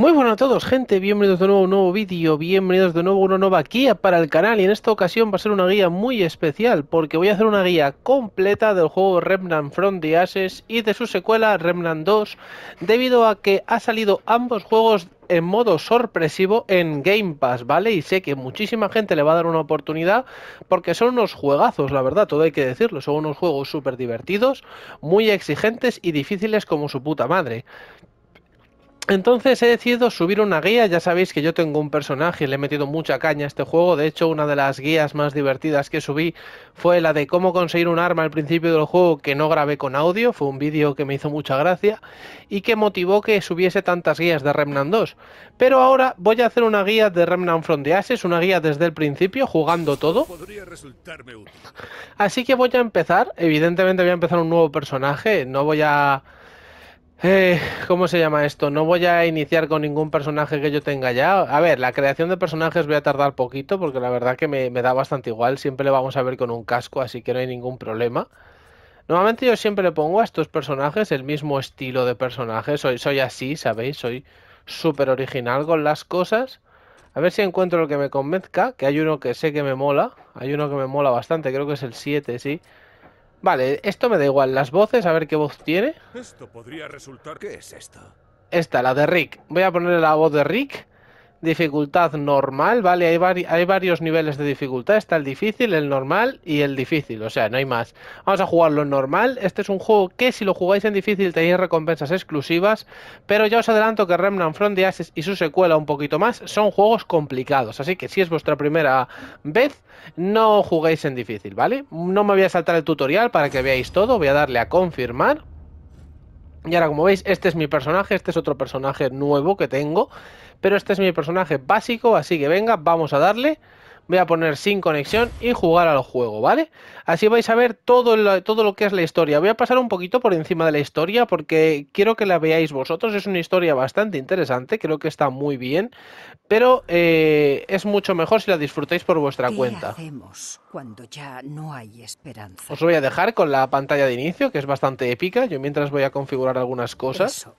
Muy buenas a todos, gente. Bienvenidos de nuevo a un nuevo vídeo. Bienvenidos de nuevo a una nueva guía para el canal. Y en esta ocasión va a ser una guía muy especial porque voy a hacer una guía completa del juego Remnant from the Ashes y de su secuela Remnant 2, debido a que ha salido ambos juegos en modo sorpresivo en Game Pass, ¿vale? Y sé que muchísima gente le va a dar una oportunidad porque son unos juegazos, la verdad, todo hay que decirlo. Son unos juegos súper divertidos, muy exigentes y difíciles como su puta madre. Entonces he decidido subir una guía, ya sabéis que yo tengo un personaje y le he metido mucha caña a este juego, de hecho una de las guías más divertidas que subí fue la de cómo conseguir un arma al principio del juego que no grabé con audio, fue un vídeo que me hizo mucha gracia y que motivó que subiese tantas guías de Remnant 2. Pero ahora voy a hacer una guía de Remnant from the Ashes, una guía desde el principio, jugando todo. Así que voy a empezar, evidentemente voy a empezar un nuevo personaje, no voy a eh, ¿Cómo se llama esto? No voy a iniciar con ningún personaje que yo tenga ya. A ver, la creación de personajes voy a tardar poquito porque la verdad que me, da bastante igual. Siempre le vamos a ver con un casco, así que no hay ningún problema. Normalmente yo siempre le pongo a estos personajes el mismo estilo de personaje. Soy, así, ¿sabéis? Soy súper original con las cosas. A ver si encuentro el que me convenzca, que hay uno que sé que me mola. Hay uno que me mola bastante, creo que es el 7, sí. Vale, esto me da igual. Las voces, a ver qué voz tiene. Esto podría resultar... ¿Qué es esto? Esta, la de Rick. Voy a ponerle la voz de Rick dificultad normal, ¿vale? Hay, hay, varios niveles de dificultad, está el difícil, el normal y el difícil, o sea, no hay más. Vamos a jugarlo en normal, este es un juego que si lo jugáis en difícil tenéis recompensas exclusivas, pero ya os adelanto que Remnant From the Ashes y su secuela un poquito más son juegos complicados, así que si es vuestra primera vez, no juguéis en difícil, ¿vale? No me voy a saltar el tutorial para que veáis todo, voy a darle a confirmar. Y ahora, como veis, este es mi personaje, este es otro personaje nuevo que tengo. Pero este es mi personaje básico, así que venga, vamos a darle. Voy a poner sin conexión y jugar al juego, ¿vale? Así vais a ver todo lo, todo lo que es la historia. Voy a pasar un poquito por encima de la historia porque quiero que la veáis vosotros. Es una historia bastante interesante, creo que está muy bien, pero eh, es mucho mejor si la disfrutáis por vuestra ¿Qué cuenta. hacemos cuando ya no hay esperanza? Os voy a dejar con la pantalla de inicio, que es bastante épica. Yo mientras voy a configurar algunas cosas. Eso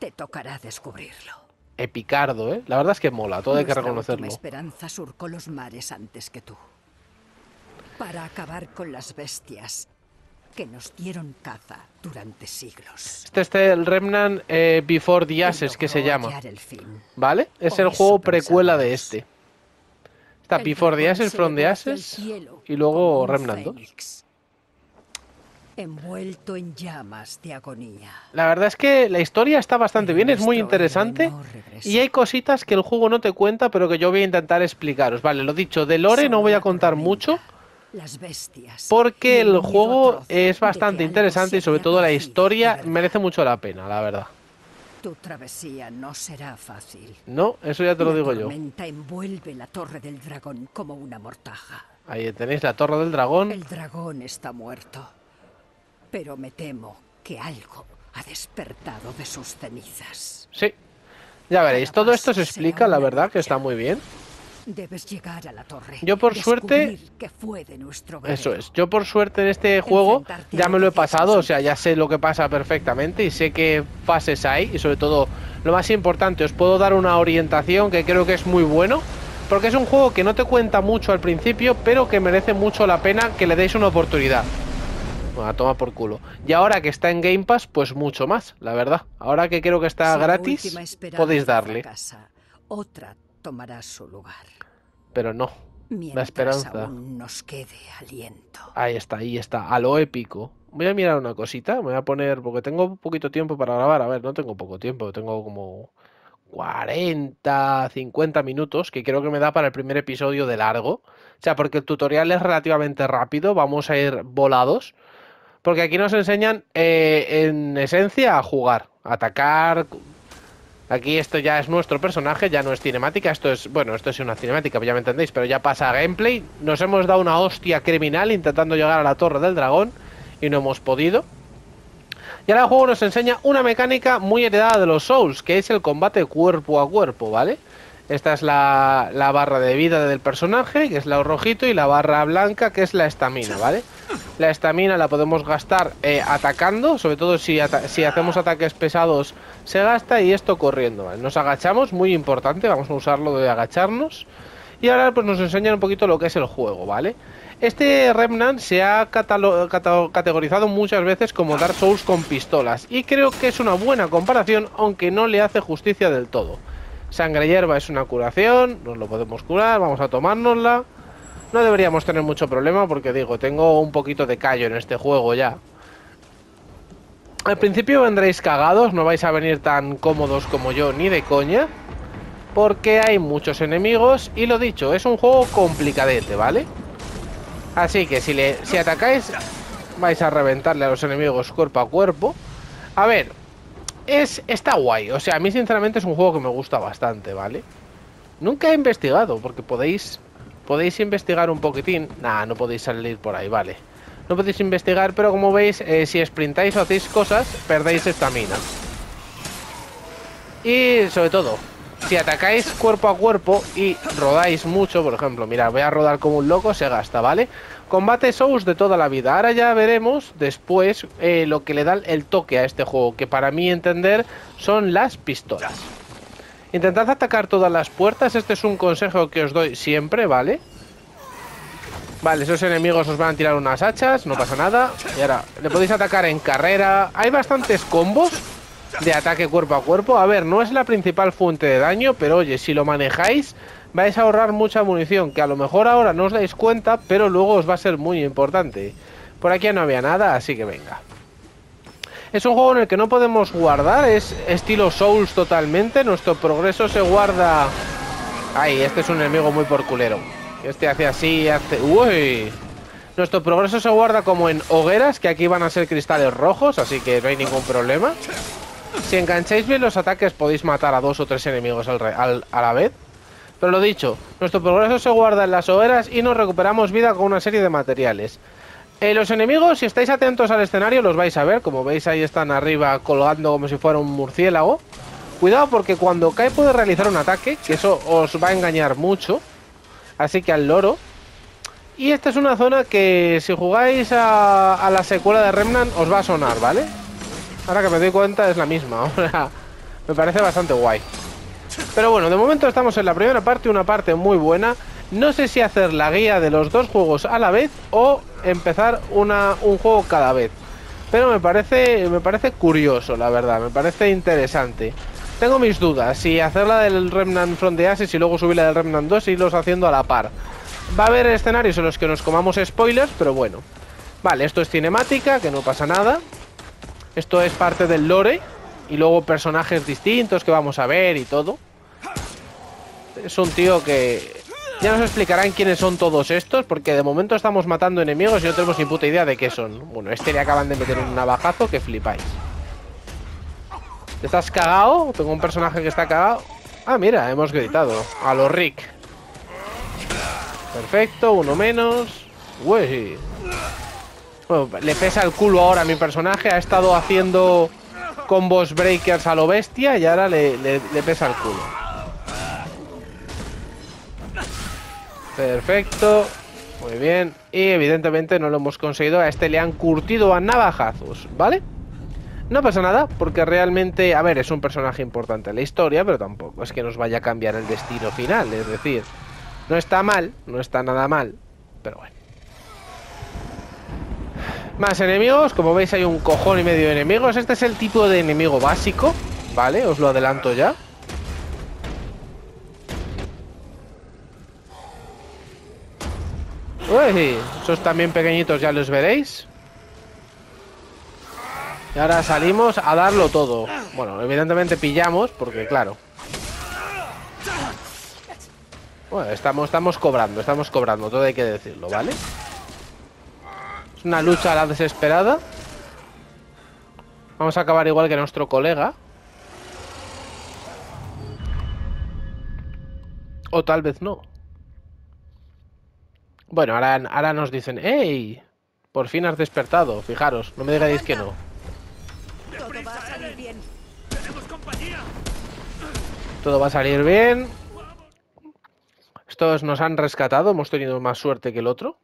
te tocará descubrirlo. Epicardo, ¿eh? La verdad es que mola, todo hay que reconocerlo. esperanza surcó los mares antes que tú. Para acabar con las bestias que nos dieron caza durante siglos. Este es el Remnant eh, Before the Ashes, que se llama. ¿Vale? Es Por el juego precuela de este. Está Before the Ashes, From the Ashes y luego Remnant 2. Envuelto en llamas de agonía. La verdad es que la historia está bastante bien, es muy interesante. no. Y hay cositas que el juego no te cuenta, pero que yo voy a intentar explicaros. Vale, lo dicho, de Lore no voy a contar mucho. Las bestias. Porque el juego es bastante interesante y sobre todo la historia merece mucho la pena, la verdad. Tu travesía no será fácil. No, eso ya te lo digo yo. tormenta envuelve la torre del dragón como una mortaja. Ahí tenéis la Torre del Dragón. El dragón está muerto. Pero me temo que algo ha despertado de sus cenizas. Sí. Ya veréis, todo esto se explica, la verdad que está muy bien. Debes llegar a la torre. Yo, por suerte- descubrir qué fue de nuestro Eso es. Yo por suerte en este juego ya me lo he pasado, o sea, ya sé lo que pasa perfectamente y sé qué fases hay y sobre todo lo más importante, os puedo dar una orientación que creo que es muy bueno, porque es un juego que no te cuenta mucho al principio, pero que merece mucho la pena que le deis una oportunidad. A tomar por culo. Y ahora que está en Game Pass, pues mucho más, la verdad. Ahora que creo que está Si la gratis, esperanza podéis darle. otra tomará su lugar. Pero no. Mientras esperanza. aún nos quede aliento. Ahí está, ahí está, a lo épico. Voy a mirar una cosita, me voy a poner, porque tengo poquito tiempo para grabar, a ver, no tengo poco tiempo, tengo como 40, 50 minutos, que creo que me da para el primer episodio de largo. O sea, porque el tutorial es relativamente rápido, vamos a ir volados. Porque aquí nos enseñan, eh, en esencia, a jugar, a atacar. Aquí esto ya es nuestro personaje, ya no es cinemática, esto es, bueno, esto es una cinemática, ya me entendéis, pero ya pasa a gameplay. Nos hemos dado una hostia criminal intentando llegar a la Torre del Dragón y no hemos podido. Y ahora el juego nos enseña una mecánica muy heredada de los Souls, que es el combate cuerpo a cuerpo, ¿vale? Esta es la, la barra de vida del personaje, que es la rojito, y la barra blanca, que es la estamina, ¿vale? La estamina la podemos gastar eh, atacando, sobre todo si, si, hacemos ataques pesados se gasta y esto corriendo. Nos agachamos, muy importante, vamos a usarlo de agacharnos. Y ahora pues nos enseñan un poquito lo que es el juego, ¿vale? Este Remnant se ha categorizado muchas veces como Dark Souls con pistolas y creo que es una buena comparación aunque no le hace justicia del todo. Sangre hierba es una curación, nos lo podemos curar, vamos a tomárnosla. No deberíamos tener mucho problema porque digo, tengo un poquito de callo en este juego ya. Al principio vendréis cagados, no vais a venir tan cómodos como yo ni de coña. Porque hay muchos enemigos y lo dicho, es un juego complicadete, ¿vale? Así que si, le, si atacáis vais a reventarle a los enemigos cuerpo a cuerpo. A ver, es, está guay. O sea, a mí sinceramente es un juego que me gusta bastante, ¿vale? Nunca he investigado, porque podéis podéis investigar un poquitín. Nah, no podéis salir por ahí, vale. No podéis investigar, pero como veis, eh, si sprintáis o hacéis cosas, perdéis estamina. Y sobre todo, si atacáis cuerpo a cuerpo y rodáis mucho, por ejemplo, mira, voy a rodar como un loco, se gasta, ¿vale? Combate Souls de toda la vida. Ahora ya veremos después eh, lo que le da el toque a este juego, que para mí entender son las pistolas. Intentad atacar todas las puertas, este es un consejo que os doy siempre, ¿vale? Vale, esos enemigos os van a tirar unas hachas, no pasa nada. Y ahora, le podéis atacar en carrera. Hay bastantes combos de ataque cuerpo a cuerpo. A ver, no es la principal fuente de daño, pero oye, si lo manejáis vais a ahorrar mucha munición, que a lo mejor ahora no os dais cuenta, pero luego os va a ser muy importante. Por aquí no había nada, así que venga. Es un juego en el que no podemos guardar, es estilo Souls totalmente. Nuestro progreso se guarda... Ay, este es un enemigo muy porculero. Este hace así, hace... ¡Uy! Nuestro progreso se guarda como en hogueras, que aquí van a ser cristales rojos, así que no hay ningún problema. Si engancháis bien los ataques podéis matar a dos o tres enemigos al, a la vez. Pero lo dicho, nuestro progreso se guarda en las hogueras y nos recuperamos vida con una serie de materiales. Eh, los enemigos, si estáis atentos al escenario, los vais a ver. Como veis, ahí están arriba colgando como si fuera un murciélago. Cuidado porque cuando cae puede realizar un ataque, que eso os va a engañar mucho. Así que al loro. Y esta es una zona que si jugáis a, la secuela de Remnant os va a sonar, ¿vale? Ahora que me doy cuenta es la misma. Me parece bastante guay. Pero bueno, de momento estamos en la primera parte, una parte muy buena. No sé si hacer la guía de los dos juegos a la vez o empezar una, un juego cada vez. Pero me parece, me parece curioso, la verdad, me parece interesante. Tengo mis dudas, si hacerla del Remnant From the Ashes y luego subir la del Remnant 2 y los haciendo a la par. Va a haber escenarios en los que nos comamos spoilers, pero bueno. Vale, esto es cinemática, que no pasa nada. Esto es parte del lore y luego personajes distintos que vamos a ver y todo. Es un tío que... Ya nos explicarán quiénes son todos estos, porque de momento estamos matando enemigos y no tenemos ni puta idea de qué son. Bueno, este le acaban de meter un navajazo que flipáis. ¿Estás cagado? Tengo un personaje que está cagado. Ah, mira, hemos gritado. A los Rick. Perfecto, uno menos. Uy. Bueno, le pesa el culo ahora a mi personaje. Ha estado haciendo combos breakers a lo bestia y ahora le, le pesa el culo. Perfecto. Muy bien. Y evidentemente no lo hemos conseguido. A este le han curtido a navajazos, ¿vale? No pasa nada, porque realmente, a ver, es un personaje importante en la historia, pero tampoco es que nos vaya a cambiar el destino final. Es decir, no está mal, no está nada mal, pero bueno. Más enemigos, como veis hay un cojón y medio de enemigos. Este es el tipo de enemigo básico, ¿vale? Os lo adelanto ya. Uy, esos también pequeñitos ya los veréis. Y ahora salimos a darlo todo. Bueno, evidentemente pillamos, porque claro. Bueno, estamos, estamos cobrando, estamos cobrando, todo hay que decirlo, ¿vale? Es una lucha a la desesperada. Vamos a acabar igual que nuestro colega. O tal vez no. Bueno, ahora, ahora nos dicen, ¡Ey! Por fin has despertado, fijaros, no me digáis que no. Todo va a salir bien. Todo va a salir bien. Estos nos han rescatado, hemos tenido más suerte que el otro.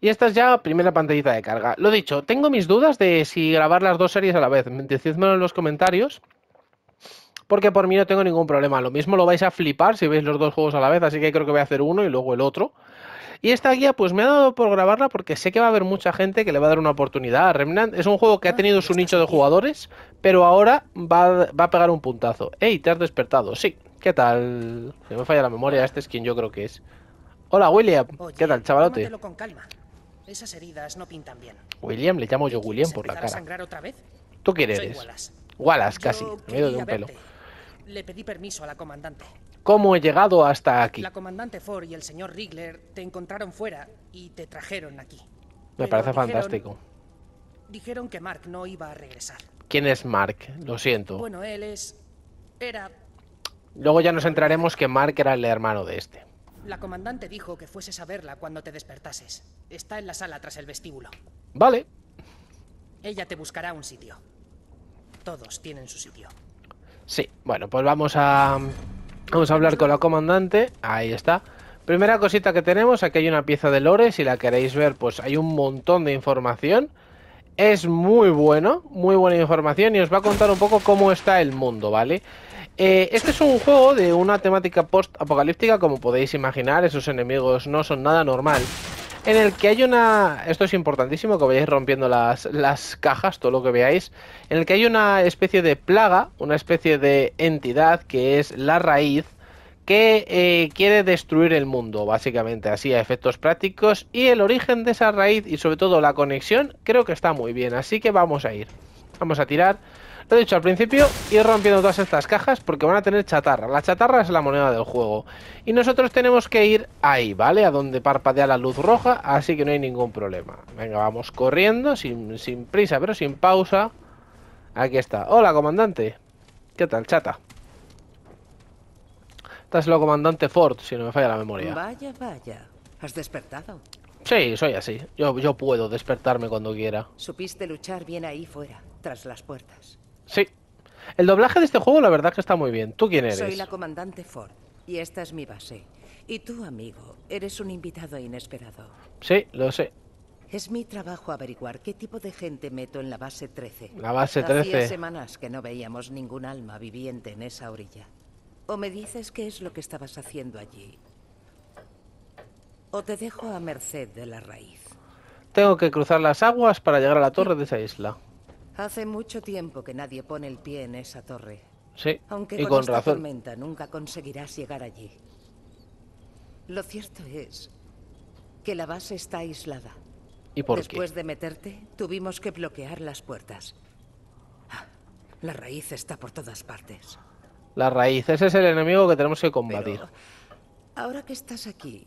Y esta es ya primera pantallita de carga. Lo dicho, tengo mis dudas de si grabar las dos series a la vez. Decídmelo en los comentarios. Porque por mí no tengo ningún problema. Lo mismo lo vais a flipar si veis los dos juegos a la vez. Así que creo que voy a hacer uno y luego el otro. Y esta guía pues me ha dado por grabarla porque sé que va a haber mucha gente que le va a dar una oportunidad a Remnant. Es un juego que ha tenido su nicho de jugadores, pero ahora va, va a pegar un puntazo. ¡Ey, te has despertado! Sí, ¿qué tal? Se me falla la memoria, este es quien yo creo que es. Hola William, ¿qué tal chavalote? tómatelo con calma. Esas heridas no pintan bien. William, le llamo yo ¿Quieres William por la a cara. sangrar otra vez? ¿Tú quién Soy eres? Wallace. Wallace, casi, Yo me he ido de un pelo. Le pedí permiso a la comandante. ¿Cómo he llegado hasta aquí? La comandante Ford y el señor Rigler te encontraron fuera y te trajeron aquí. Me Pero parece dijeron- fantástico. Dijeron que Mark no iba a regresar. ¿Quién es Mark? Lo siento. Bueno, él es... Era... Luego ya nos entraremos que Mark era el hermano de este. La comandante dijo que fueses a verla cuando te despertases. Está en la sala tras el vestíbulo. Vale, Ella te buscará un sitio. Todos tienen su sitio. Sí, bueno, pues vamos a vamos a hablar con la comandante. Ahí está. Primera cosita que tenemos, aquí hay una pieza de lore, si la queréis ver, pues hay un montón de información. Es muy bueno, muy buena información y os va a contar un poco cómo está el mundo, ¿vale? Eh, este es un juego de una temática post-apocalíptica, como podéis imaginar, esos enemigos no son nada normal. En el que hay una... Esto es importantísimo, que vayáis rompiendo las, las cajas, todo lo que veáis. En el que hay una especie de plaga, una especie de entidad que es la raíz, que eh, quiere destruir el mundo, básicamente, así a efectos prácticos. Y el origen de esa raíz y sobre todo la conexión, creo que está muy bien. Así que vamos a ir. Vamos a tirar. Lo he dicho al principio, ir rompiendo todas estas cajas porque van a tener chatarra. La chatarra es la moneda del juego. Y nosotros tenemos que ir ahí, ¿vale? A donde parpadea la luz roja, así que no hay ningún problema. Venga, vamos corriendo, sin, sin prisa, pero sin pausa. Aquí está. Hola, comandante. ¿Qué tal, chata? Esta es la comandante Ford, si no me falla la memoria. Vaya, vaya. ¿Has despertado? Sí, soy así. Yo, yo puedo despertarme cuando quiera. Supiste luchar bien ahí fuera, tras las puertas. Sí. El doblaje de este juego, la verdad que está muy bien. ¿Tú quién eres? Soy la comandante Ford, y esta es mi base. Y tú, amigo, eres un invitado inesperado. Sí, lo sé. Es mi trabajo averiguar qué tipo de gente meto en la base 13. La base Hacía 13. semanas que no veíamos ningún alma viviente en esa orilla. O me dices qué es lo que estabas haciendo allí. O te dejo a merced de la raíz. Tengo que cruzar las aguas para llegar a la torre de esa isla. Hace mucho tiempo que nadie pone el pie en esa torre. Sí, Aunque y con, con esta razón. tormenta nunca conseguirás llegar allí. Lo cierto es que la base está aislada. ¿Y por Después de meterte, tuvimos que bloquear las puertas. Ah, La raíz está por todas partes. qué? La raíz, ese es el enemigo que tenemos que combatir. Pero ahora que estás aquí,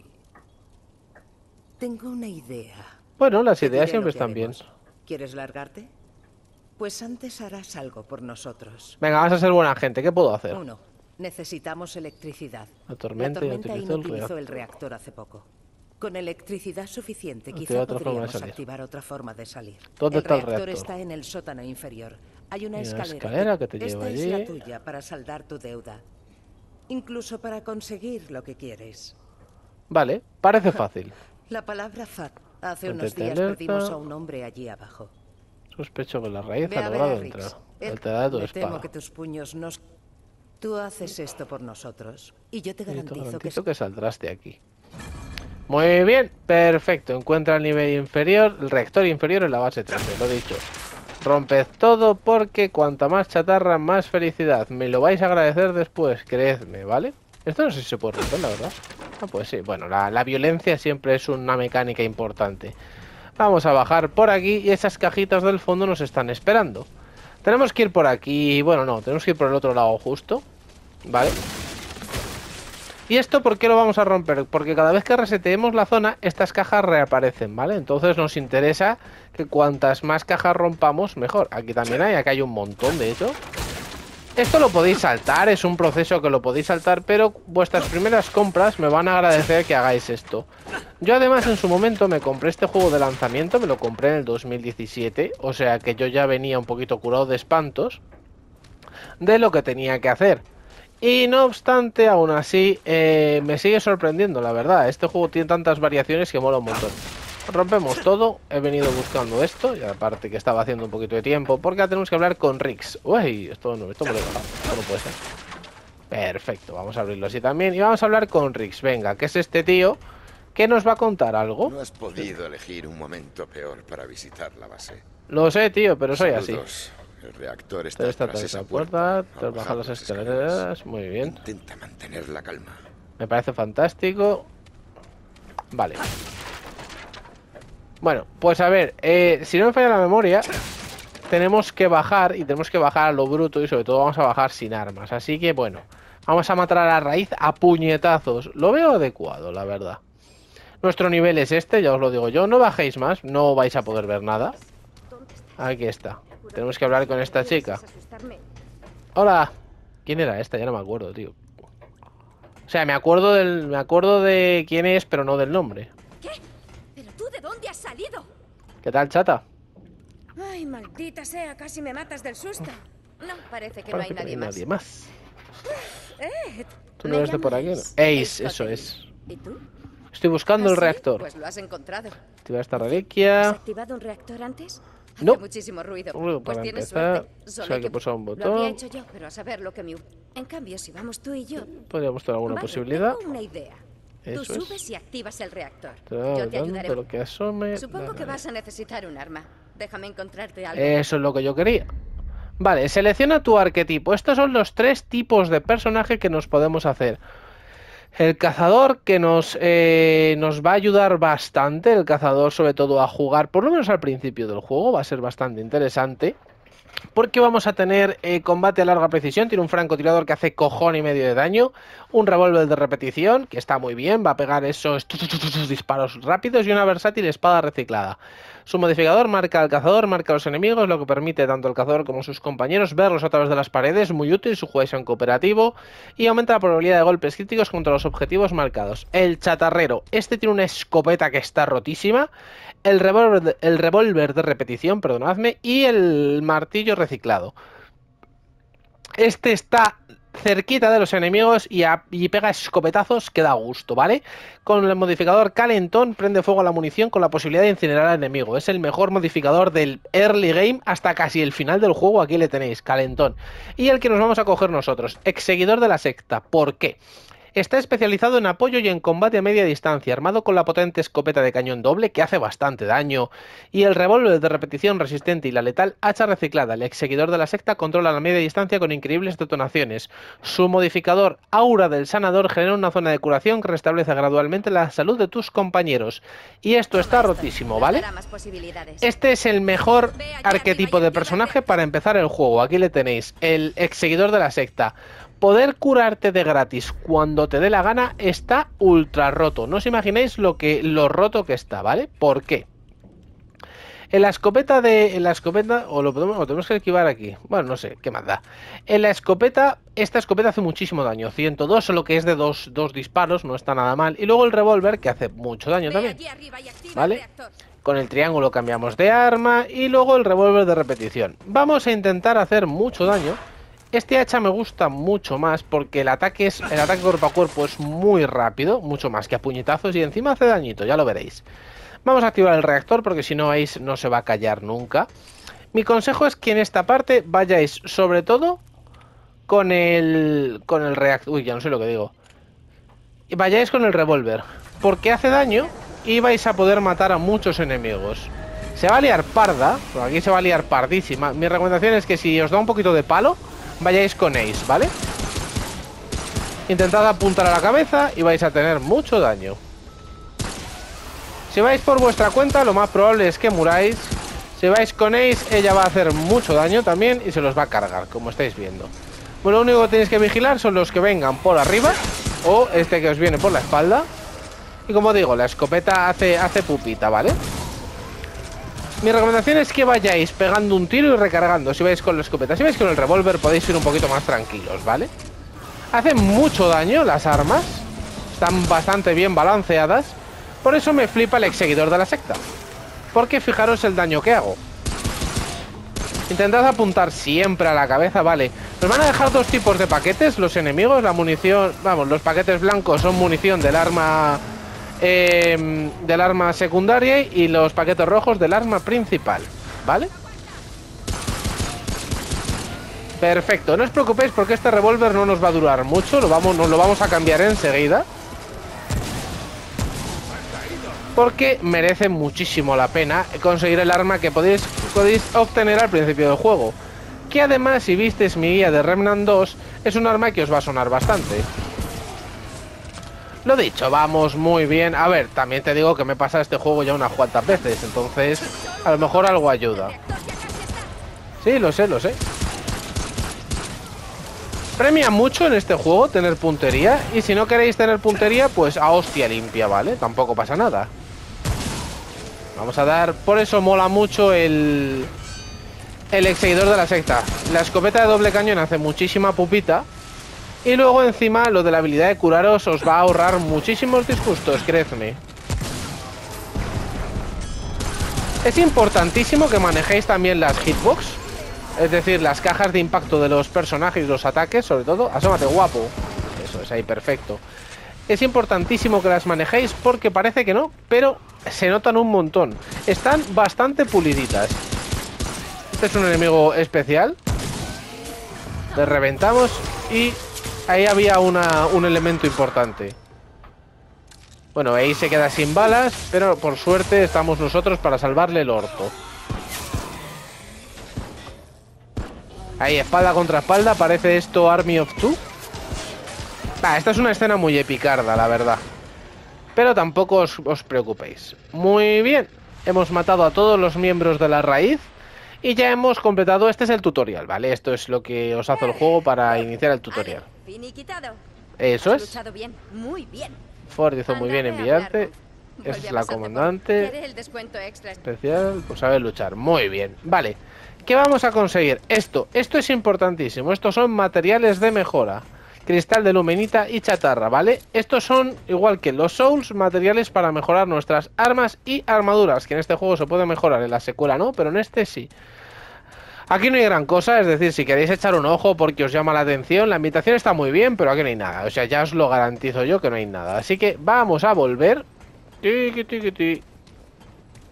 tengo una idea. Bueno, las ideas siempre están bien. haremos. ¿Quieres largarte? Pues antes harás algo por nosotros. Venga, vas a ser buena gente. ¿Qué puedo hacer? Uno, necesitamos electricidad. La tormenta, La tormenta inutilizó el reactor. reactor hace poco. Con electricidad suficiente, quizá podríamos activar otra forma de salir. ¿Dónde el está el reactor reactor? está en el sótano inferior. Hay una una escalera. escalera que te Esta lleva es la allí. tuya para saldar tu deuda. Incluso para conseguir lo que quieres. Vale, parece fácil. La palabra FAT. Hace Ponte unos días alerta. perdimos a un hombre allí abajo. Sospecho que la raíz Ve ha logrado entrar. Alterar tu me temo espada. que tus puños no... Tú haces esto por nosotros. Y yo te te garantizo que... garantizo que saldrás de aquí. Muy bien, perfecto. Encuentra el nivel inferior, el reactor inferior en la base 13, lo dicho. Romped todo porque cuanta más chatarra, más felicidad. Me lo vais a agradecer después, creedme, ¿vale? Esto no sé si se puede romper, la verdad. Ah, pues sí. Bueno, la, la violencia siempre es una mecánica importante. Vamos a bajar por aquí y esas cajitas del fondo nos están esperando. Tenemos que ir por aquí. Bueno, no, tenemos que ir por el otro lado justo. ¿Vale? ¿Y esto por qué lo vamos a romper? Porque cada vez que reseteemos la zona, estas cajas reaparecen, ¿vale? Entonces nos interesa que cuantas más cajas rompamos, mejor. Aquí también hay, acá hay un montón, de hecho. Esto lo podéis saltar, es un proceso que lo podéis saltar, pero vuestras primeras compras me van a agradecer que hagáis esto. Yo además en su momento me compré este juego de lanzamiento, me lo compré en el 2017, o sea que yo ya venía un poquito curado de espantos de lo que tenía que hacer. Y no obstante, aún así, eh, me sigue sorprendiendo, la verdad. Este juego tiene tantas variaciones que mola un montón. Rompemos todo. He venido buscando esto y aparte que estaba haciendo un poquito de tiempo porque tenemos que hablar con Rix. Uy, esto no, esto, esto no puede ser. Perfecto, vamos a abrirlo así también y vamos a hablar con Rix. Venga, que es este tío que nos va a contar algo. No has podido elegir un momento peor para visitar la base. Lo sé, tío, pero soy así. El reactor está, está tras esa puerta, tras bajar las escaleras, muy bien. Intenta mantener la calma. Me parece fantástico. Vale. Bueno, pues a ver, eh, si no me falla la memoria, tenemos que bajar y tenemos que bajar a lo bruto y sobre todo vamos a bajar sin armas. Así que bueno, vamos a matar a la raíz a puñetazos. Lo veo adecuado, la verdad. Nuestro nivel es este, ya os lo digo yo. No bajéis más, no vais a poder ver nada. Aquí está. Tenemos que hablar con esta chica. Hola. ¿Quién era esta? Ya no me acuerdo, tío. O sea, me acuerdo del. Me acuerdo de quién es, pero no del nombre. ¿Qué? ¿Pero tú de dónde has salido? ¿Qué tal, chata? Ay, maldita sea, casi me matas del susto. No, parece que Parece no hay nadie más. nadie más. Eh, Tú no eres de por aquí, ¿no? Ace, eso es. ¿Y tú? Estoy buscando ¿Ah, el reactor. Pues lo has encontrado. Activar esta ¿Has reliquia. activado un reactor antes? Hace No. muchísimo ruido. Ruido pues tienes empezar. suerte. Solo hay hay que pulsar un Lo botón. habría hecho yo, pero a saber lo que me... En cambio, si vamos tú y yo... Podríamos tener alguna Vale, posibilidad. tengo una idea. Eso tú es. subes y activas el reactor. Todo Yo te ayudaré. lo que asome. Supongo que vas a necesitar un arma. Déjame encontrarte algo. Eso es lo que yo quería. Vale, selecciona tu arquetipo. Estos son los tres tipos de personaje que nos podemos hacer. El cazador que nos, eh, nos va a ayudar bastante. El cazador sobre todo a jugar, por lo menos al principio del juego, va a ser bastante interesante. Porque vamos a tener eh, combate a larga precisión. Tiene un francotirador que hace cojón y medio de daño. Un revólver de repetición, que está muy bien. Va a pegar esos disparos rápidos. Y una versátil espada reciclada. Su modificador marca al cazador, marca a los enemigos, lo que permite tanto al cazador como a sus compañeros verlos a través de las paredes. Muy útil su juego en cooperativo. Y aumenta la probabilidad de golpes críticos contra los objetivos marcados. El chatarrero. Este tiene una escopeta que está rotísima el revólver de, el revólver de repetición, perdonadme, y el martillo reciclado. Este está cerquita de los enemigos y, pega escopetazos que da gusto, ¿vale? Con el modificador calentón prende fuego a la munición con la posibilidad de incinerar al enemigo. Es el mejor modificador del early game hasta casi el final del juego. Aquí le tenéis, calentón. Y el que nos vamos a coger nosotros, ex seguidor de la secta. ¿Por qué? Está especializado en apoyo y en combate a media distancia, armado con la potente escopeta de cañón doble que hace bastante daño, y el revólver de repetición resistente y la letal hacha reciclada. El ex seguidor de la secta controla la media distancia con increíbles detonaciones. Su modificador Aura del Sanador genera una zona de curación que restablece gradualmente la salud de tus compañeros. Y esto está rotísimo, ¿vale? Este es el mejor arquetipo de personaje para empezar el juego. Aquí le tenéis, el ex seguidor de la secta. Poder curarte de gratis cuando te dé la gana está ultra roto. No os imagináis lo que lo roto que está, ¿vale? ¿Por qué? En la escopeta de. En la escopeta. O lo, podemos, lo tenemos que esquivar aquí. Bueno, no sé, qué más da. En la escopeta. Esta escopeta hace muchísimo daño. 102, solo que es de dos, dos disparos, no está nada mal. Y luego el revólver, que hace mucho daño también. ¿Vale? Con el triángulo cambiamos de arma y luego el revólver de repetición. Vamos a intentar hacer mucho daño. Este hacha me gusta mucho más porque el ataque es el ataque cuerpo a cuerpo es muy rápido, mucho más que a puñetazos y encima hace dañito, ya lo veréis. Vamos a activar el reactor porque si no Ace no se va a callar nunca. Mi consejo es que en esta parte vayáis sobre todo con el con el reactor, uy, ya no sé lo que digo. Y vayáis con el revólver, porque hace daño y vais a poder matar a muchos enemigos. Se va a liar parda, aquí se va a liar pardísima. Mi recomendación es que si os da un poquito de palo, vayáis con Ace, ¿vale? Intentad apuntar a la cabeza y vais a tener mucho daño. Si vais por vuestra cuenta, lo más probable es que muráis. Si vais con Ace, ella va a hacer mucho daño también y se los va a cargar, como estáis viendo. Bueno, lo único que tenéis que vigilar son los que vengan por arriba o este que os viene por la espalda. Y como digo, la escopeta hace, hace pupita, ¿vale? Mi recomendación es que vayáis pegando un tiro y recargando si vais con la escopeta. Si vais con el revólver podéis ir un poquito más tranquilos, ¿vale? Hacen mucho daño las armas. Están bastante bien balanceadas. Por eso me flipa el ex seguidor de la secta. Porque fijaros el daño que hago. Intentad apuntar siempre a la cabeza, vale. Nos van a dejar dos tipos de paquetes, los enemigos, la munición... Vamos, los paquetes blancos son munición del arma em, del arma secundaria y los paquetes rojos del arma principal, ¿vale? Perfecto, no os preocupéis porque este revólver no nos va a durar mucho, lo vamos, nos lo vamos a cambiar enseguida. Porque merece muchísimo la pena conseguir el arma que podéis, podéis obtener al principio del juego. Que además, si visteis mi guía de Remnant 2, es un arma que os va a sonar bastante. Lo dicho, vamos muy bien. A ver, también te digo que me pasa este juego ya unas cuantas veces, entonces a lo mejor algo ayuda. Sí, lo sé, lo sé. Premia mucho en este juego tener puntería y si no queréis tener puntería, pues a hostia limpia, ¿vale? Tampoco pasa nada. Vamos a dar... Por eso mola mucho el... El exseguidor de la secta. La escopeta de doble cañón hace muchísima pupita y luego encima lo de la habilidad de curaros os va a ahorrar muchísimos disgustos, creedme. Es importantísimo que manejéis también las hitbox. Es decir, las cajas de impacto de los personajes los ataques, sobre todo. Asómate, guapo. Eso es ahí, perfecto. Es importantísimo que las manejéis porque parece que no, pero se notan un montón. Están bastante puliditas. Este es un enemigo especial. Le reventamos y ahí había un elemento importante. Bueno, ahí se queda sin balas, pero por suerte estamos nosotros para salvarle el orto. Ahí, espalda contra espalda, parece esto Army of Two. esta es una escena muy epicarda, la verdad. Pero tampoco os, os preocupéis. Muy bien, hemos matado a todos los miembros de la raíz. Y ya hemos completado, este es el tutorial, ¿vale? Esto es lo que os hace el juego para iniciar el tutorial. Eso es. bien, muy bien. Ford hizo muy bien enviarte. Esa es la comandante. el descuento extra? Especial, pues saber luchar. Muy bien. Vale. ¿Qué vamos a conseguir? Esto. Esto es importantísimo. Estos son materiales de mejora. Cristal de lumenita y chatarra, ¿vale? Estos son, igual que los souls, materiales para mejorar nuestras armas y armaduras. Que en este juego se puede mejorar, en la secuela no, pero en este sí. Aquí no hay gran cosa, es decir, si queréis echar un ojo porque os llama la atención, la invitación está muy bien, pero aquí no hay nada. O sea, ya os lo garantizo yo que no hay nada. Así que vamos a volver.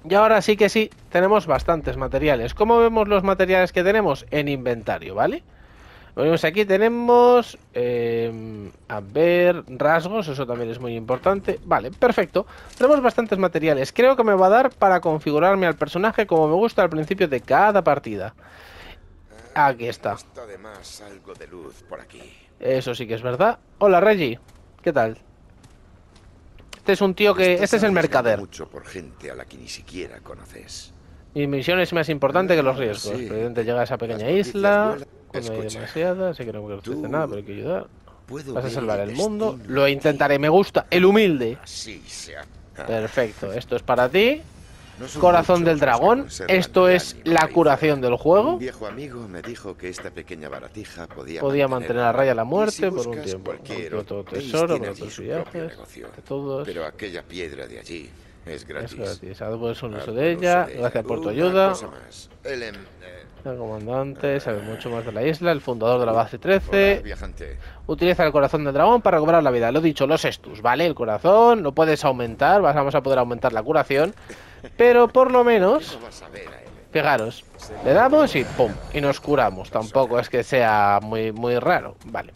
Y ahora sí que sí, tenemos bastantes materiales. ¿Cómo vemos los materiales que tenemos? En inventario, ¿vale? Venimos aquí, tenemos... Em, a ver, rasgos, eso también es muy importante. Vale, perfecto. Tenemos bastantes materiales. Creo que me va a dar para configurarme al personaje como me gusta al principio de cada partida. Aquí está. algo de luz por aquí. Eso sí que es verdad. Hola, Reggie. ¿Qué tal? Este es un tío que... este es el mercader. mucho por gente a la que ni siquiera conoces. Mi misión es más importante que los riesgos. El llega a esa pequeña isla, cuando hay demasiada, sé que no me de nada, pero hay que ayudar. Vas a salvar el mundo. Lo intentaré, me gusta. El humilde. Perfecto, esto es para ti. Corazón del dragón. Esto es la curación del juego. Un viejo amigo me dijo que esta pequeña baratija podía, podía mantener a raya la muerte por un tiempo. Otro tesoro, por otros viajes, todos. Pero aquella piedra de allí es gratis. Es gratis. Haz un uso de ella. Gracias por tu ayuda. El, comandante sabe mucho más de la isla. El fundador de la base 13. Utiliza el corazón del dragón para cobrar la vida. Lo dicho, los estus, ¿vale? El corazón lo puedes aumentar. Vamos a poder aumentar la curación. Pero por lo menos, fijaros, le damos y pum, y nos curamos. Tampoco es que sea muy, muy raro, vale.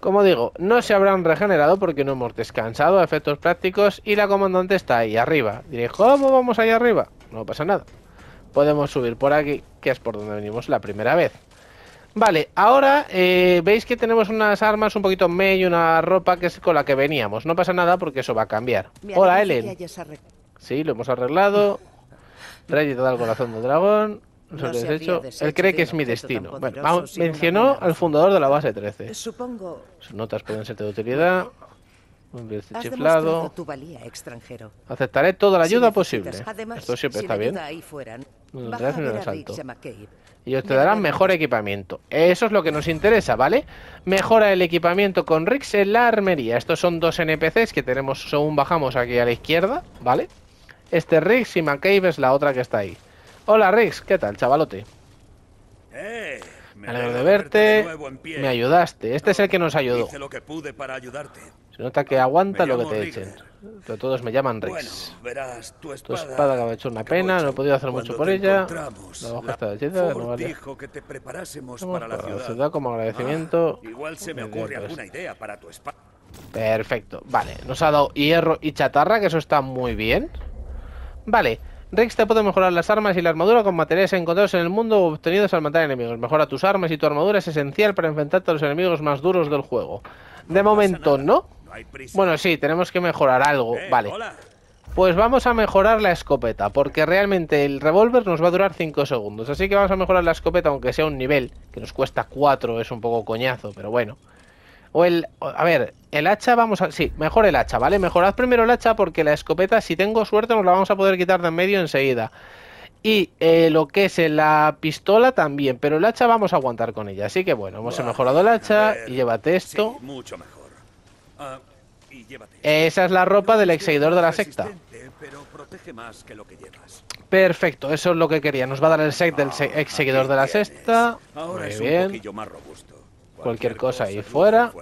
Como digo, no se habrán regenerado porque no hemos descansado a efectos prácticos y la comandante está ahí arriba. Diré, ¿cómo vamos ahí arriba? No pasa nada. Podemos subir por aquí, que es por donde venimos la primera vez. Vale, ahora eh, veis que tenemos unas armas un poquito me y una ropa que es con la que veníamos. No pasa nada porque eso va a cambiar. Hola, Ellen. Sí, lo hemos arreglado. Rey te da el corazón del dragón. Él cree que es mi destino. Bueno, mencionó al fundador de la base 13. Supongo. Sus notas pueden ser de utilidad. Un chiflado. extranjero. Aceptaré toda la ayuda posible. Esto siempre está bien. Y os te darán mejor equipamiento. Eso es lo que nos interesa, ¿vale? Mejora el equipamiento con Rix en la armería. Estos son dos NPCs que tenemos según bajamos aquí a la izquierda, ¿vale? Este Rix y McCabe es la otra que está ahí. Hola Rix, ¿qué tal, chavalote? Eh, me alegro de verte. me ayudaste. Este es el que nos ayudó. Hice lo que pude para ayudarte. Se nota que aguanta lo que te Rigger. echen. Pero todos me llaman Bueno, verás, tu Tu espada... que me ha hecho una pena, no he podido hacer mucho por ella. La hoja está Ford no vale. dijo que te preparásemos Vamos para la ciudad. la ciudad como agradecimiento. Ah, igual se me Muy ocurre pues. alguna idea para tu espada. Perfecto, vale, nos ha dado hierro y chatarra, que eso está muy bien. Vale, Rex te puede mejorar las armas y la armadura con materiales encontrados en el mundo o obtenidos al matar enemigos. Mejora tus armas y tu armadura es esencial para enfrentarte a los enemigos más duros del juego. De momento. ¿no? Bueno, sí, tenemos que mejorar algo. Eh, Vale, pues vamos a mejorar la escopeta, porque realmente el revólver nos va a durar 5 segundos. Así que vamos a mejorar la escopeta, aunque sea un nivel, que nos cuesta 4, es un poco coñazo, pero bueno. O el... A ver, el hacha vamos a... Sí, mejor el hacha, ¿vale? Mejorad primero el hacha porque la escopeta, si tengo suerte, nos la vamos a poder quitar de en medio enseguida. Y eh, lo que es la pistola también, pero el hacha vamos a aguantar con ella. Así que bueno, hemos mejorado el hacha y llévate esto. Sí, mucho mejor. Ah, y llévate. Esa es la ropa del No ex seguidor de la secta. resistente, Pero protege más que lo que llevas. Perfecto, eso es lo que quería. Nos va a dar el set del se- ex seguidor de la sexta. Ahora Muy bien. más robusto. Cualquier cosa ahí fuera.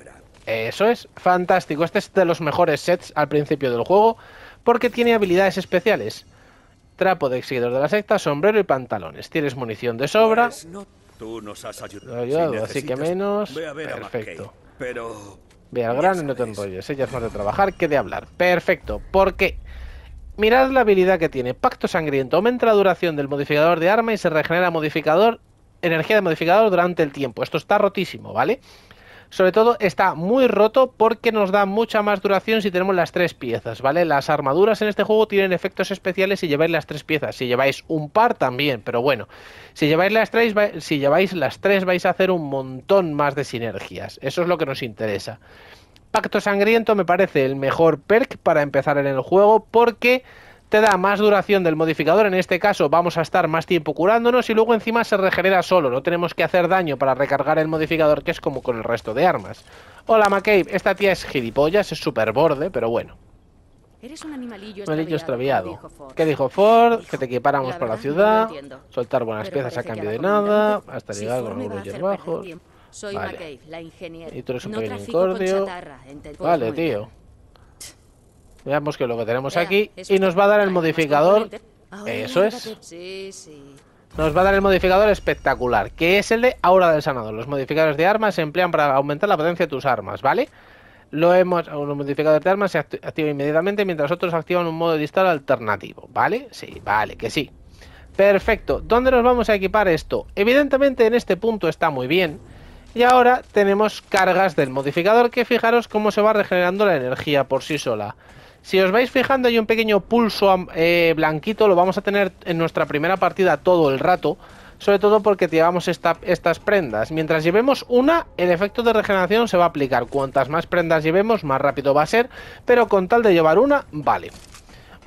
Eso es fantástico. Este es de los mejores sets al principio del juego porque tiene habilidades especiales. Trapo de ex seguidor de la secta, sombrero y pantalones. Tienes munición de sobra. Pues no, tú nos has ayudado. Así que menos. Perfecto. McKay, pero Ve al grano y no te enrolles. Ella es más de trabajar que de hablar. Perfecto. ¿Por qué? Mirad la habilidad que tiene. Pacto sangriento. Aumenta la duración del modificador de arma y se regenera modificador. Energía de modificador durante el tiempo. Esto está rotísimo, ¿vale? Sobre todo está muy roto porque nos da mucha más duración si tenemos las tres piezas, ¿vale? Las armaduras en este juego tienen efectos especiales si lleváis las tres piezas. Si lleváis un par también, pero bueno. Si lleváis las tres, si lleváis las tres vais a hacer un montón más de sinergias. Eso es lo que nos interesa. Pacto Sangriento me parece el mejor perk para empezar en el juego porque te da más duración del modificador. En este caso vamos a estar más tiempo curándonos y luego encima se regenera solo. No tenemos que hacer daño para recargar el modificador que es como con el resto de armas. Hola McCabe, esta tía es gilipollas, es súper borde, pero bueno. Eres un animalillo Malillo extraviado. extraviado. como dijo Ford. ¿Qué dijo Ford? Que te equipáramos para la no ciudad, soltar buenas piezas a cambio de nada, hasta si llegar con los bajos. Soy Vale. McCabe, la ingeniera. Y tú eres un no pequeño incordio. Vale, tío. Veamos qué es lo que tenemos aquí ¿es y nos va a dar el modificador. Eso es. lárgate. Sí, sí. Nos va a dar el modificador espectacular, que es el de Aura del Sanador. Los modificadores de armas se emplean para aumentar la potencia de tus armas, ¿vale? Lo hemos, un modificador de armas se acti- activa inmediatamente mientras otros activan un modo de disparo alternativo, ¿vale? Sí, vale, que sí. Perfecto. ¿Dónde nos vamos a equipar esto? Evidentemente en este punto está muy bien. Y ahora tenemos cargas del modificador que fijaros cómo se va regenerando la energía por sí sola. Si os vais fijando hay un pequeño pulso eh, blanquito, lo vamos a tener en nuestra primera partida todo el rato. Sobre todo porque llevamos esta- estas prendas. Mientras llevemos una, el efecto de regeneración se va a aplicar. Cuantas más prendas llevemos, más rápido va a ser. Pero con tal de llevar una, vale.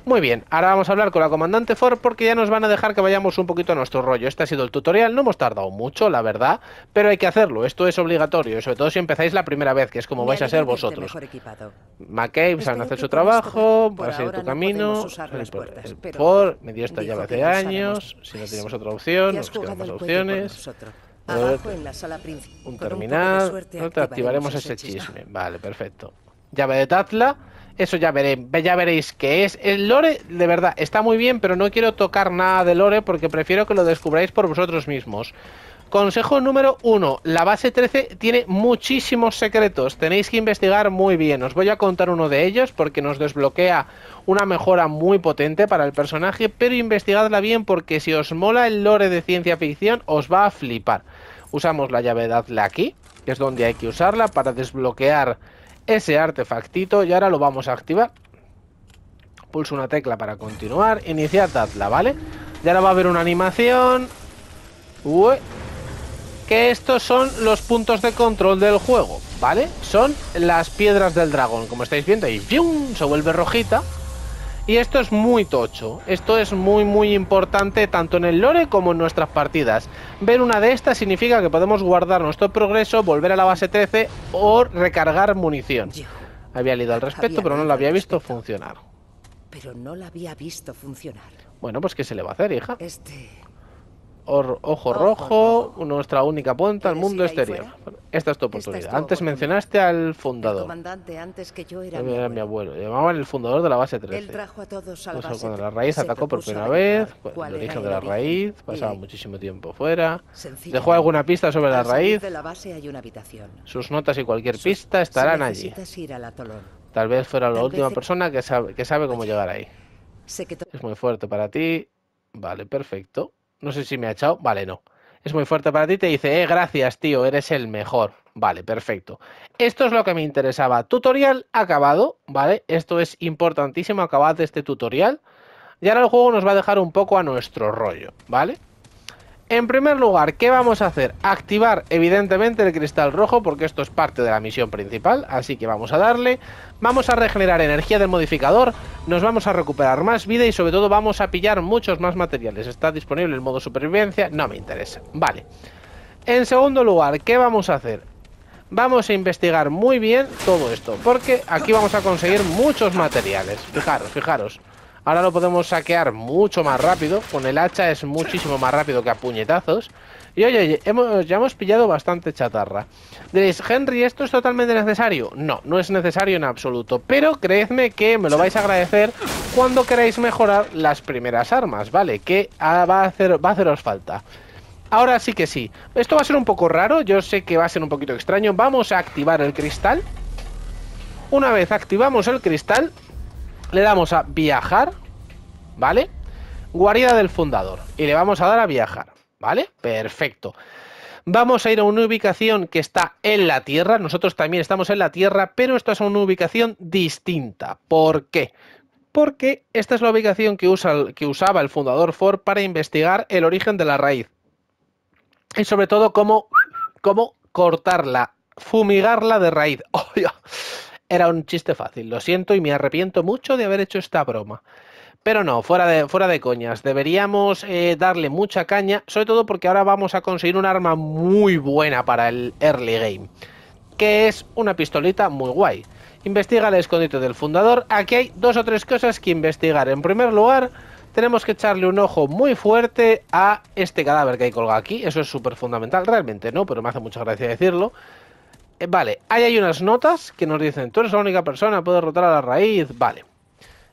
Muy bien, ahora vamos a hablar con la comandante Ford porque ya nos van a dejar que vayamos un poquito a nuestro rollo. Este ha sido el tutorial, no hemos tardado mucho, la verdad, pero hay que hacerlo, esto es obligatorio, sobre todo si empezáis la primera vez, que es como Me vais a ser vosotros. McCabe saben hacer su trabajo, va a seguir tu no camino. puertas, pero Ford me dio esta llave hace años, si no Pues, tenemos otra opción, nos quedan más opciones. Abajo en la sala. Un terminal, suerte no te activaremos ese hechizo. chisme. Vale, perfecto. Llave de Tazla, eso ya, veré, ya veréis qué es. El lore, de verdad, está muy bien, pero no quiero tocar nada de lore porque prefiero que lo descubráis por vosotros mismos. Consejo número 1. La base 13 tiene muchísimos secretos. Tenéis que investigar muy bien. Os voy a contar uno de ellos porque nos desbloquea una mejora muy potente para el personaje. Pero investigadla bien porque si os mola el lore de ciencia ficción os va a flipar. Usamos la llave de Atla aquí, que es donde hay que usarla para desbloquear ese artefactito. Y ahora lo vamos a activar. Pulso una tecla para continuar. Iniciar Atla, ¿vale? Y ahora va a haber una animación. Que estos son los puntos de control del juego, ¿vale? Son las piedras del dragón, como estáis viendo, y ¡fium! se vuelve rojita. Y esto es muy tocho, esto es muy muy importante tanto en el lore como en nuestras partidas. Ver una de estas significa que podemos guardar nuestro progreso, volver a la base 13 o recargar munición. Había leído al respecto, pero no lo leído había visto funcionar. pero no la había visto funcionar. Bueno, pues ¿qué se le va a hacer, hija? Este... Or- ojo Ojo rojo, rojo. nuestra única puerta al ¿Quieres mundo exterior. Esta es tu es oportunidad. tu Antes oportunidad. mencionaste al El fundador. comandante antes que yo era, Era mi mi abuelo. llamaban el fundador de la base 13. Él trajo a todos a la Eso base cuando la raíz atacó por primera vez, el origen el de la raíz, pasaba muchísimo tiempo fuera. ¿Dejó alguna pista sobre la al raíz? de la base hay una habitación. Sus notas y cualquier Sus- pista estarán allí. ir al. Tal vez fuera la Tal última vez- persona que sabe, que sabe cómo llegar ahí. Sé que to- Es muy fuerte para ti. Vale, perfecto. No sé si me ha echado. Vale, no. Es muy fuerte para ti. Te dice, eh, gracias, tío, eres el mejor. Vale, perfecto. Esto es lo que me interesaba. Tutorial acabado, ¿vale? Esto es importantísimo, acabad este tutorial. Y ahora el juego nos va a dejar un poco a nuestro rollo, ¿vale? En primer lugar, ¿qué vamos a hacer? Activar evidentemente el cristal rojo porque esto es parte de la misión principal, así que vamos a darle. Vamos a regenerar energía del modificador, nos vamos a recuperar más vida y sobre todo vamos a pillar muchos más materiales. Está disponible el modo supervivencia, no me interesa. Vale. En segundo lugar, ¿qué vamos a hacer? Vamos a investigar muy bien todo esto, porque aquí vamos a conseguir muchos materiales. Fijaros, fijaros. Ahora lo podemos saquear mucho más rápido. Con el hacha es muchísimo más rápido que a puñetazos. Y oye, oye, hemos, ya hemos pillado bastante chatarra. Diréis, Henry, ¿esto es totalmente necesario? No, no es necesario en absoluto. Pero creedme que me lo vais a agradecer cuando queráis mejorar las primeras armas, ¿vale? Que ah, va, a hacer, va a haceros falta. Ahora sí que sí. Esto va a ser un poco raro, yo sé que va a ser un poquito extraño. Vamos a activar el cristal. Una vez activamos el cristal, le damos a viajar, ¿vale? Guarida del fundador. Y le vamos a dar a viajar, ¿vale? Perfecto. Vamos a ir a una ubicación que está en la Tierra. Nosotros también estamos en la Tierra, pero esta es una ubicación distinta. ¿Por qué? Porque esta es la ubicación que, usaba el fundador Ford para investigar el origen de la raíz. Y sobre todo cómo, cortarla, fumigarla de raíz. Oh. Era un chiste fácil, lo siento y me arrepiento mucho de haber hecho esta broma. Pero no, fuera de, fuera de coñas, deberíamos eh, darle mucha caña, sobre todo porque ahora vamos a conseguir un arma muy buena para el early game, que es una pistolita muy guay. Investiga el escondite del fundador. Aquí hay dos o tres cosas que investigar. En primer lugar, tenemos que echarle un ojo muy fuerte a este cadáver que hay colgado aquí. Eso es súper fundamental. Realmente no, pero me hace mucha gracia decirlo. Eh, vale, ahí hay unas notas que nos dicen, tú eres la única persona, puedes rotar a la raíz. Vale.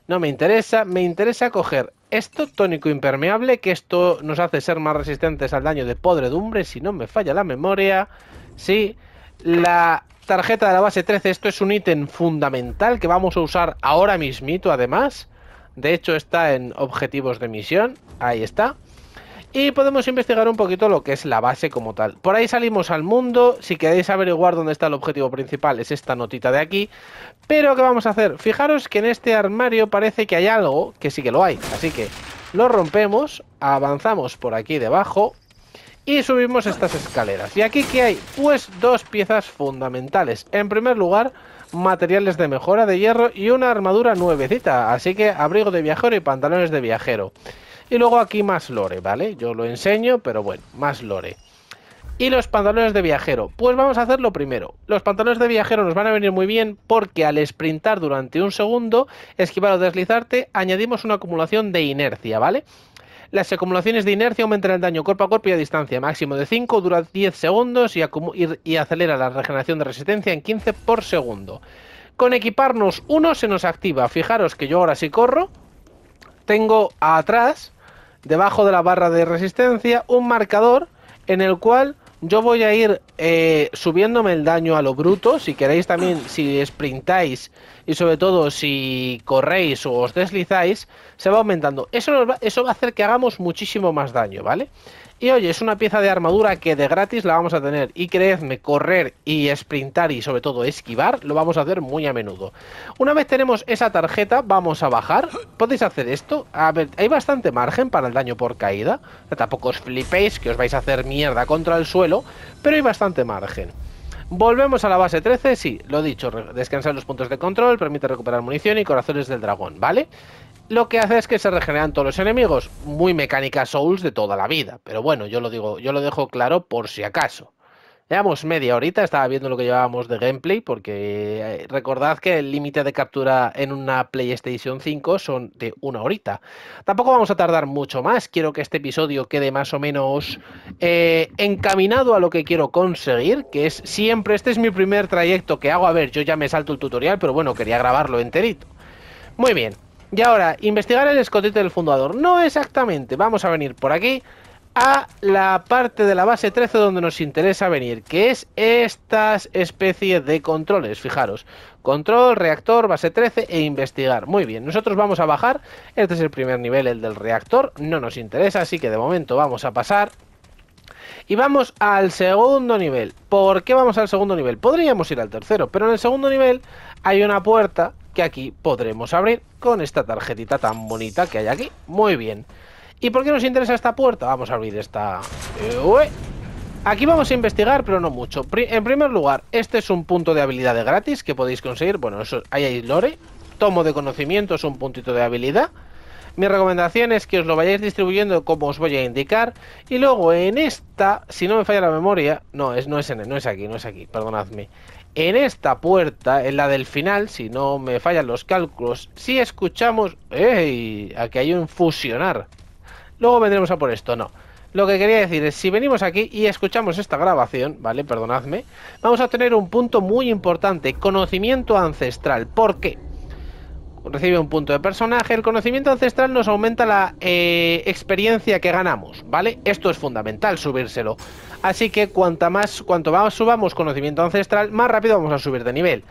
No me interesa, me interesa coger esto, tónico impermeable, que esto nos hace ser más resistentes al daño de podredumbre, si no me falla la memoria. Sí, la tarjeta de la base 13, esto es un ítem fundamental que vamos a usar ahora mismito además. De hecho está en objetivos de misión, ahí está. Y podemos investigar un poquito lo que es la base como tal. Por ahí salimos al mundo. Si queréis averiguar dónde está el objetivo principal, es esta notita de aquí. Pero, ¿qué vamos a hacer? Fijaros que en este armario parece que hay algo que sí que lo hay. Así que lo rompemos, avanzamos por aquí debajo y subimos estas escaleras. ¿Y aquí qué hay? Pues dos piezas fundamentales. En primer lugar, materiales de mejora de hierro y una armadura nuevecita. Así que abrigo de viajero y pantalones de viajero. Y luego aquí más lore, ¿vale? Yo lo enseño, pero bueno, más lore. Y los pantalones de viajero. Pues vamos a hacer lo primero. Los pantalones de viajero nos van a venir muy bien porque al sprintar durante un segundo, esquivar o deslizarte, añadimos una acumulación de inercia, ¿vale? Las acumulaciones de inercia aumentan el daño cuerpo a cuerpo y a distancia, máximo de 5, dura 10 segundos y, y- acelera la regeneración de resistencia en 15 por segundo. Con equiparnos uno se nos activa. Fijaros que yo ahora si corro, tengo atrás, debajo de la barra de resistencia, un marcador en el cual yo voy a ir eh, subiéndome el daño a lo bruto. Si queréis también, si sprintáis y sobre todo si corréis o os deslizáis, se va aumentando. Eso, va, eso va a hacer que hagamos muchísimo más daño, ¿vale? Y oye, es una pieza de armadura que de gratis la vamos a tener. Y creedme, correr y sprintar y sobre todo esquivar lo vamos a hacer muy a menudo. Una vez tenemos esa tarjeta, vamos a bajar. ¿Podéis hacer esto? A ver, hay bastante margen para el daño por caída. Tampoco os flipéis que os vais a hacer mierda contra el suelo, pero hay bastante margen. Volvemos a la base 13, sí, lo dicho, descansar los puntos de control, permite recuperar munición y corazones del dragón, ¿vale? Lo que hace es que se regeneran todos los enemigos, muy mecánica Souls de toda la vida, pero bueno, yo lo digo, yo lo dejo claro por si acaso. Llevamos media horita, estaba viendo lo que llevábamos de gameplay, porque eh, recordad que el límite de captura en una PlayStation 5 son de una horita. Tampoco vamos a tardar mucho más, quiero que este episodio quede más o menos eh, encaminado a lo que quiero conseguir, que es siempre, este es mi primer trayecto que hago, a ver, yo ya me salto el tutorial, pero bueno, quería grabarlo enterito. Muy bien, y ahora, investigar el escondite del fundador. No exactamente, vamos a venir por aquí a la parte de la base 13 donde nos interesa venir, que es estas especies de controles, fijaros, control, reactor, base 13 e investigar. Muy bien, nosotros vamos a bajar, este es el primer nivel, el del reactor, no nos interesa, así que de momento vamos a pasar. Y vamos al segundo nivel. ¿Por qué vamos al segundo nivel? Podríamos ir al tercero, pero en el segundo nivel hay una puerta que aquí podremos abrir con esta tarjetita tan bonita que hay aquí. Muy bien. ¿Y por qué nos interesa esta puerta? Vamos a abrir esta... Eh, Aquí vamos a investigar, pero no mucho. en primer lugar, este es un punto de habilidad de gratis que podéis conseguir. Bueno, eso, ahí hay lore. Tomo de conocimiento es un puntito de habilidad. Mi recomendación es que os lo vayáis distribuyendo como os voy a indicar. Y luego en esta, si no me falla la memoria... No, es, no, es, no es aquí, no es aquí, perdonadme. En esta puerta, en la del final, si no me fallan los cálculos, si escuchamos... ¡Ey! Aquí hay un fusionar. Luego vendremos a por esto, no. Lo que quería decir es, si venimos aquí y escuchamos esta grabación, ¿vale? Perdonadme. Vamos a tener un punto muy importante, conocimiento ancestral. ¿Por qué? Recibe un punto de personaje. El conocimiento ancestral nos aumenta la eh, experiencia que ganamos, ¿vale? Esto es fundamental, subírselo. Así que cuanta más, cuanto más subamos conocimiento ancestral, más rápido vamos a subir de nivel.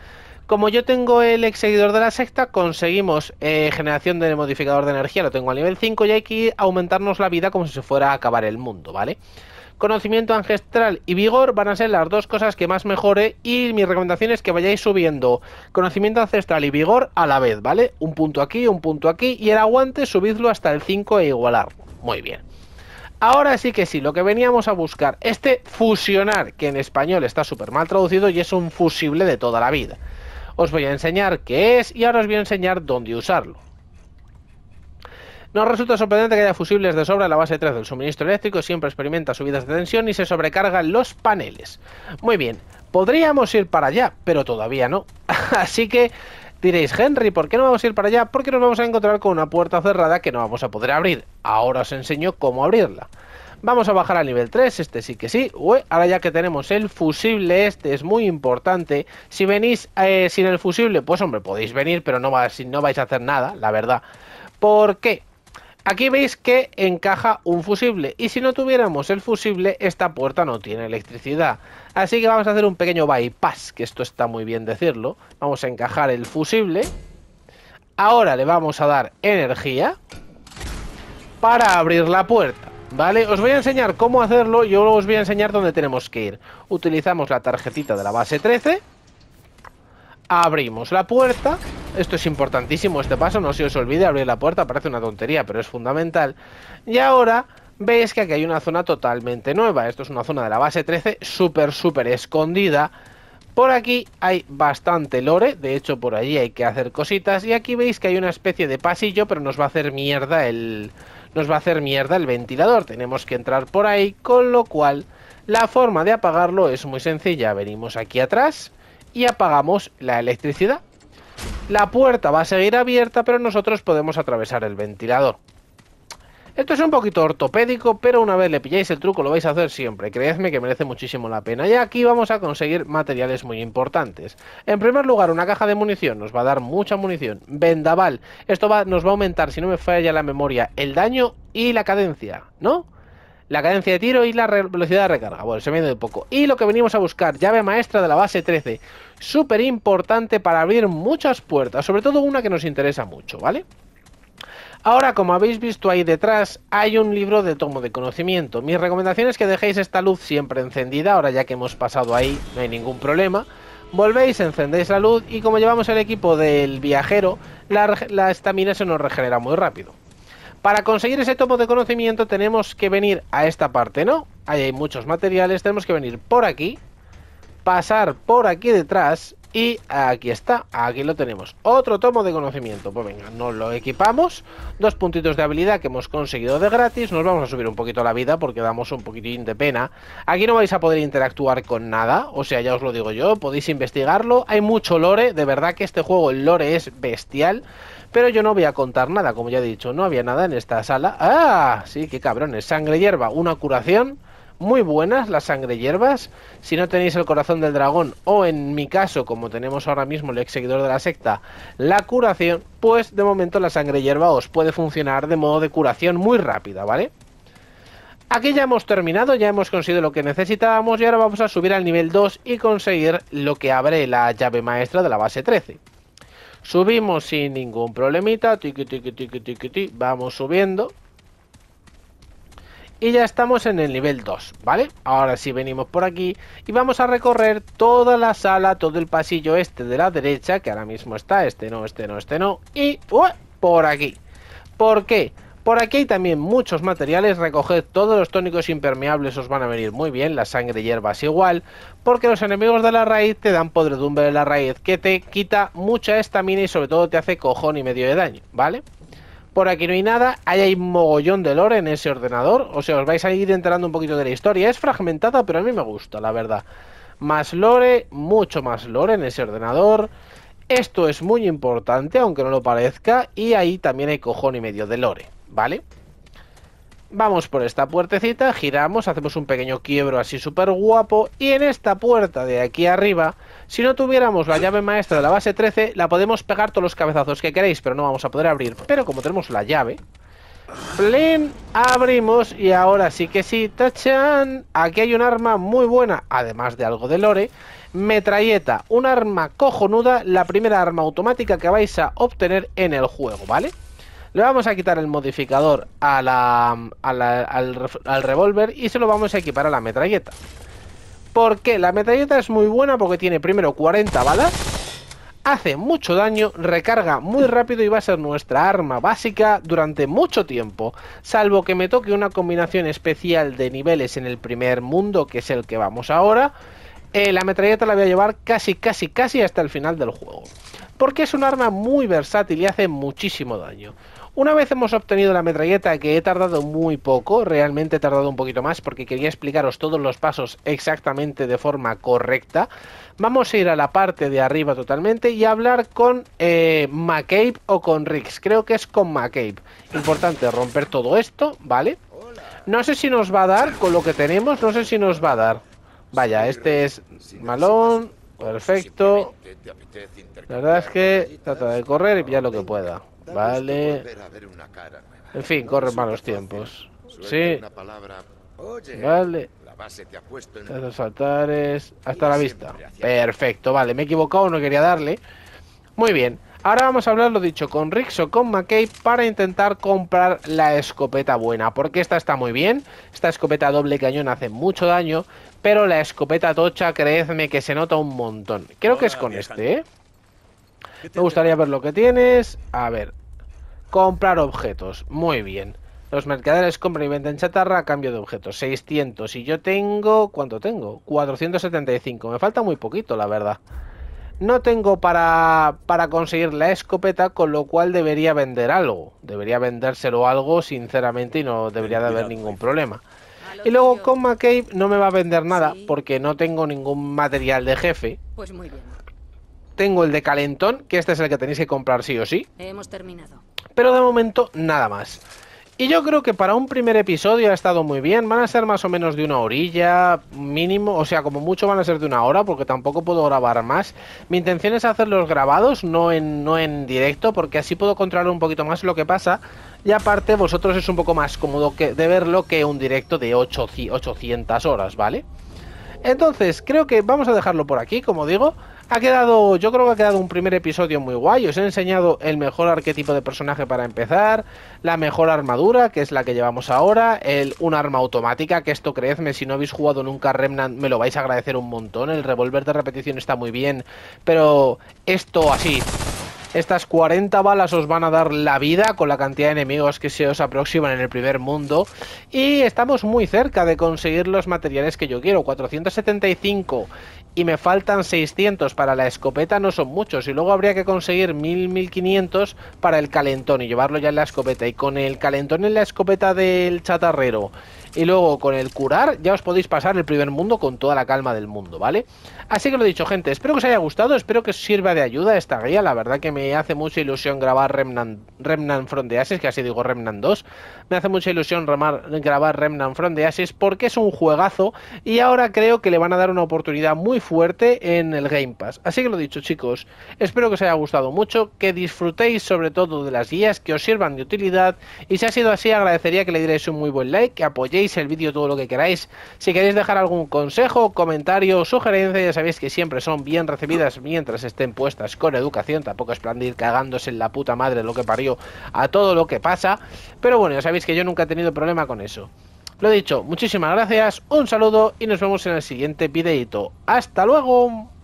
Como yo tengo el ex seguidor de la secta, conseguimos eh, generación de modificador de energía, lo tengo a nivel 5 y hay que aumentarnos la vida como si se fuera a acabar el mundo, ¿vale? Conocimiento ancestral y vigor van a ser las dos cosas que más mejore y mi recomendación es que vayáis subiendo conocimiento ancestral y vigor a la vez, ¿vale? Un punto aquí, un punto aquí y el aguante subidlo hasta el 5 e igualar. Muy bien. Ahora sí que sí, lo que veníamos a buscar, este fusionar, que en español está súper mal traducido y es un fusible de toda la vida. Os voy a enseñar qué es y ahora os voy a enseñar dónde usarlo. Nos resulta sorprendente que haya fusibles de sobra en la base 3 del suministro eléctrico, siempre experimenta subidas de tensión y se sobrecargan los paneles. Muy bien, podríamos ir para allá, pero todavía no. Así que diréis, Henry, ¿por qué no vamos a ir para allá? Porque nos vamos a encontrar con una puerta cerrada que no vamos a poder abrir. Ahora os enseño cómo abrirla. Vamos a bajar al nivel 3, este sí que sí. ahora ya que tenemos el fusible, este es muy importante. Si venís eh, sin el fusible, pues hombre, podéis venir, pero no, va, no vais a hacer nada, la verdad. ¿Por qué? Aquí veis que encaja un fusible y si no tuviéramos el fusible esta puerta no tiene electricidad. Así que vamos a hacer un pequeño bypass, que esto está muy bien decirlo. Vamos a encajar el fusible. Ahora le vamos a dar energía para abrir la puerta. ¿Vale? Os voy a enseñar cómo hacerlo y luego os voy a enseñar dónde tenemos que ir. Utilizamos la tarjetita de la base 13. Abrimos la puerta. Esto es importantísimo, este paso, no se os olvide abrir la puerta, parece una tontería, pero es fundamental. Y ahora veis que aquí hay una zona totalmente nueva. Esto es una zona de la base 13 súper, súper escondida. Por aquí hay bastante lore, de hecho por allí hay que hacer cositas. Y aquí veis que hay una especie de pasillo, pero nos va a hacer mierda el nos va a hacer mierda el ventilador. Tenemos que entrar por ahí, con lo cual la forma de apagarlo es muy sencilla. Venimos aquí atrás y apagamos la electricidad. La puerta va a seguir abierta, pero nosotros podemos atravesar el ventilador. Esto es un poquito ortopédico, pero una vez le pilláis el truco lo vais a hacer siempre. Creedme que merece muchísimo la pena. Y aquí vamos a conseguir materiales muy importantes. En primer lugar, una caja de munición. Nos va a dar mucha munición. Vendaval. Esto nos va a aumentar, si no me falla la memoria, el daño y la cadencia, ¿no? La cadencia de tiro y la velocidad de recarga. Bueno, se me de poco. Y lo que venimos a buscar, llave maestra de la base 13. Súper importante para abrir muchas puertas. Sobre todo una que nos interesa mucho, ¿vale? Ahora, como habéis visto ahí detrás, hay un libro de tomo de conocimiento. Mi recomendación es que dejéis esta luz siempre encendida, ahora ya que hemos pasado ahí, no hay ningún problema. Volvéis, encendéis la luz y como llevamos el equipo del viajero, la estamina se nos regenera muy rápido. Para conseguir ese tomo de conocimiento tenemos que venir a esta parte, ¿no? Ahí hay muchos materiales, tenemos que venir por aquí, pasar por aquí detrás Y aquí está, aquí lo tenemos. Otro tomo de conocimiento. Pues venga, nos lo equipamos. Dos puntitos de habilidad que hemos conseguido de gratis. Nos vamos a subir un poquito la vida porque damos un poquitín de pena. Aquí no vais a poder interactuar con nada. O sea, ya os lo digo yo, podéis investigarlo. Hay mucho lore, de verdad que este juego, el lore es bestial. Pero yo no voy a contar nada, como ya he dicho, no había nada en esta sala. ¡Ah! Sí, qué cabrones. Sangre hierba, una curación. Muy buenas las sangre hierbas. Si no tenéis el corazón del dragón, o en mi caso, como tenemos ahora mismo el ex seguidor de la secta, la curación, pues de momento la sangre hierba os puede funcionar de modo de curación muy rápida, ¿vale? Aquí ya hemos terminado, ya hemos conseguido lo que necesitábamos y ahora vamos a subir al nivel 2 y conseguir lo que abre la llave maestra de la base 13. Subimos sin ningún problemita, tiqui, tiqui, tiqui, tiqui, vamos subiendo. Y ya estamos en el nivel 2, ¿vale? Ahora sí venimos por aquí y vamos a recorrer toda la sala, todo el pasillo este de la derecha, que ahora mismo está, este no, este no, este no, y por aquí. ¿Por qué? Por aquí hay también muchos materiales, recoged todos los tónicos impermeables, os van a venir muy bien, la sangre hierbas igual, porque los enemigos de la raíz te dan podredumbre de la raíz, que te quita mucha estamina y sobre todo te hace cojón y medio de daño, ¿vale? Por aquí no hay nada, ahí hay mogollón de lore en ese ordenador, o sea, os vais a ir enterando un poquito de la historia, es fragmentada, pero a mí me gusta, la verdad. Más lore, mucho más lore en ese ordenador, esto es muy importante, aunque no lo parezca, y ahí también hay cojón y medio de lore. ¿vale? Vamos por esta puertecita, giramos, hacemos un pequeño quiebro así súper guapo y en esta puerta de aquí arriba, si no tuviéramos la llave maestra de la base 13, la podemos pegar todos los cabezazos que queréis, pero no vamos a poder abrir. Pero como tenemos la llave, Plin, abrimos y ahora sí que sí, tachan, aquí hay un arma muy buena, además de algo de lore, metralleta, un arma cojonuda, la primera arma automática que vais a obtener en el juego, ¿vale? Le vamos a quitar el modificador al, al revólver y se lo vamos a equipar a la metralleta. ¿Por qué? La metralleta es muy buena porque tiene primero 40 balas, hace mucho daño, recarga muy rápido y va a ser nuestra arma básica durante mucho tiempo. Salvo que me toque una combinación especial de niveles en el primer mundo, que es el que vamos ahora. Eh, la metralleta la voy a llevar casi, casi, casi hasta el final del juego. Porque es un arma muy versátil y hace muchísimo daño. Una vez hemos obtenido la metralleta, que he tardado muy poco, realmente he tardado un poquito más porque quería explicaros todos los pasos exactamente de forma correcta, vamos a ir a la parte de arriba totalmente y hablar con eh, McCabe o con Rix. Creo que es con McCabe. Importante romper todo esto, ¿vale? No sé si nos va a dar con lo que tenemos, no sé si nos va a dar. Vaya, este es malón, perfecto. La verdad es que trata de correr y pillar lo que pueda. Vale. En fin, corren malos tiempos. Sí. Vale. Los altares. Hasta la vista. Perfecto, vale. Me he equivocado, no quería darle. Muy bien. Ahora vamos a hablar lo dicho con Rix o con McKay para intentar comprar la escopeta buena. Porque esta está muy bien. Esta escopeta doble cañón hace mucho daño. Pero la escopeta tocha, creedme que se nota un montón. Creo que es con este, ¿eh? Me gustaría ver lo que tienes. A ver. Comprar objetos. Muy bien. Los mercaderes compran y venden chatarra a cambio de objetos. 600. Y yo tengo... ¿Cuánto tengo? 475. Me falta muy poquito, la verdad. No tengo para, para conseguir la escopeta, con lo cual debería vender algo. Debería vendérselo algo, sinceramente, y no debería de haber ningún problema. Y luego con McCabe no me va a vender nada, porque no tengo ningún material de jefe. Pues muy bien. Tengo el de calentón, que este es el que tenéis que comprar sí o sí. Hemos terminado. Pero de momento nada más. Y yo creo que para un primer episodio ha estado muy bien. Van a ser más o menos de una orilla mínimo. O sea, como mucho van a ser de una hora porque tampoco puedo grabar más. Mi intención es hacerlos grabados, no en, no en directo, porque así puedo controlar un poquito más lo que pasa. Y aparte vosotros es un poco más cómodo que, de verlo que un directo de 8, 800 horas, ¿vale? Entonces, creo que vamos a dejarlo por aquí, como digo. Ha quedado, yo creo que ha quedado un primer episodio muy guay. Os he enseñado el mejor arquetipo de personaje para empezar, la mejor armadura, que es la que llevamos ahora, el, un arma automática, que esto creedme, si no habéis jugado nunca Remnant, me lo vais a agradecer un montón. El revólver de repetición está muy bien, pero esto así, Estas 40 balas os van a dar la vida con la cantidad de enemigos que se os aproximan en el primer mundo. Y estamos muy cerca de conseguir los materiales que yo quiero. 475 y me faltan 600 para la escopeta no son muchos y luego habría que conseguir 1000 1500 para el calentón y llevarlo ya en la escopeta y con el calentón en la escopeta del chatarrero y luego con el curar ya os podéis pasar el primer mundo con toda la calma del mundo, ¿vale? Así que lo dicho, gente, espero que os haya gustado, espero que os sirva de ayuda esta guía, la verdad que me hace mucha ilusión grabar Remnant, Remnant From the Ashes, que así digo Remnant 2, me hace mucha ilusión grabar Remnant From the Ashes porque es un juegazo y ahora creo que le van a dar una oportunidad muy fuerte en el Game Pass. Así que lo dicho, chicos, espero que os haya gustado mucho, que disfrutéis sobre todo de las guías, que os sirvan de utilidad y si ha sido así agradecería que le dierais un muy buen like, que apoyéis el vídeo todo lo que queráis. Si queréis dejar algún consejo, comentario, sugerencia, sabéis que siempre son bien recibidas mientras estén puestas con educación. Tampoco es plan de ir cagándose en la puta madre lo que parió a todo lo que pasa. Pero bueno, ya sabéis que yo nunca he tenido problema con eso. Lo dicho, muchísimas gracias, un saludo y nos vemos en el siguiente videito. ¡Hasta luego!